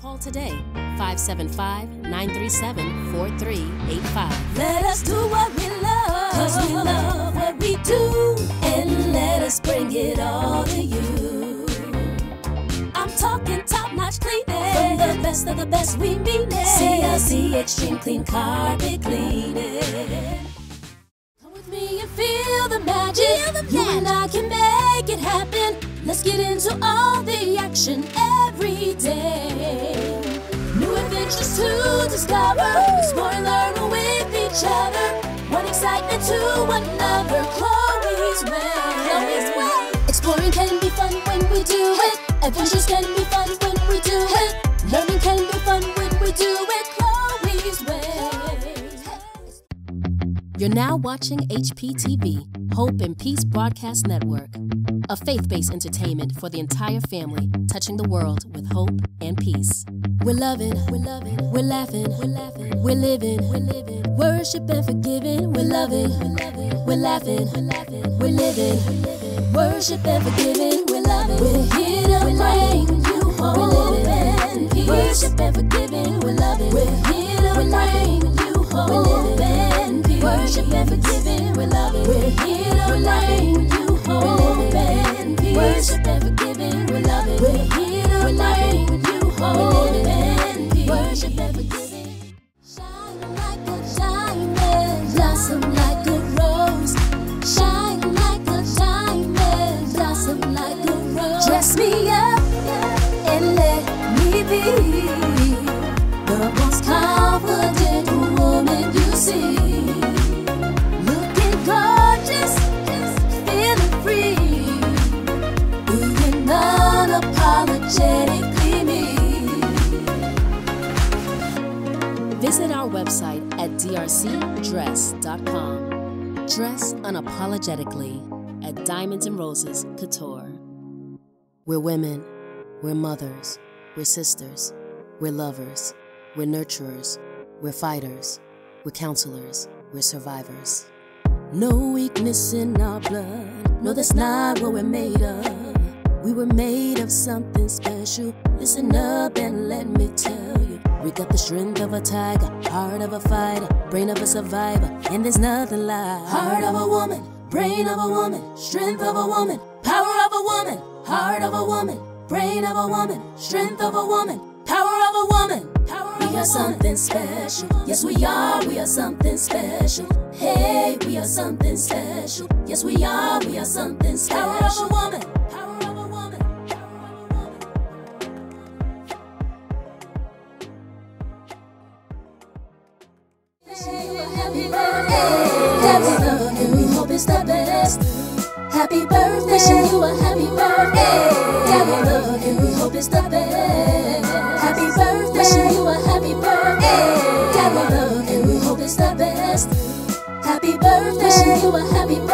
Call today 575 937 4385. Let us do what we love, cause we love what we do, and let us bring it all to you. I'm talking top notch cleaning, from the best of the best we mean it. CLC Extreme Clean Carpet Cleaning. Come with me and feel the magic. You and I can make it happen. Let's get into all the action every day. New adventures to discover. Explore and learn with each other. One excitement to another. Chloe's way. Chloe's way. Exploring can be fun when we do it. Adventures can be fun when we do it. Learning can be fun when we do it. Chloe's way. You're now watching HPTV, Hope and Peace Broadcast Network, a faith based entertainment for the entire family, touching the world with hope and peace. We're loving, we're loving, we're laughing, we're laughing, we're living, we're living, worship and forgiving, we're loving, we're loving, we're laughing, we're laughing, we're living, worship and forgiving, we're loving, we're here to bring you hope and peace. Worship and forgiving, we're loving, we're here to bring you hope and peace. Worship and forgiving, we're loving, we're here to bring Me up and let me be the most confident you see. Looking gorgeous. Visit our website at drcdress.com. Dress unapologetically at Diamonds and Roses Couture. We're women, we're mothers, we're sisters, we're lovers, we're nurturers, we're fighters, we're counselors, we're survivors. No weakness in our blood, no, that's not what we're made of. We were made of something special. Listen up and let me tell you. We got the strength of a tiger, heart of a fighter, brain of a survivor, and there's nothing like Heart of a woman, brain of a woman, strength of a woman, power of a woman, heart of a woman, brain of a woman, strength of a woman, power of a woman. We are something special. Yes, we are. We are something special. Hey, we are something special. Yes, we are. We are something special. Power of a woman. Happy birthday. Birthday. We hope it's the best. Happy birthday. Wishing you a happy birthday. Happy birthday. We hope it's the best. Happy birthday. Wishing you a happy birthday. Happy birthday. We hope it's the best. Happy birthday. Wishing you a happy birthday.